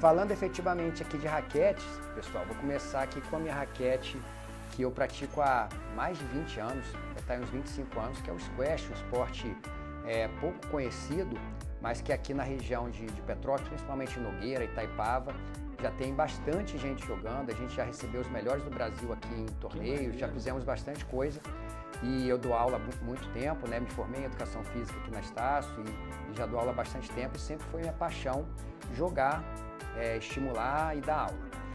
Falando efetivamente aqui de raquetes, pessoal, vou começar aqui com a minha raquete que eu pratico há mais de 20 anos, está uns 25 anos, que é o squash, um esporte é, pouco conhecido, mas que aqui na região de, de Petrópolis, principalmente em Nogueira, Itaipava, já tem bastante gente jogando, a gente já recebeu os melhores do Brasil aqui em torneios, já fizemos bastante coisa. E eu dou aula há muito tempo, né? me formei em Educação Física aqui na Estácio e, e já dou aula há bastante tempo e sempre foi minha paixão jogar, é, estimular e dar aula.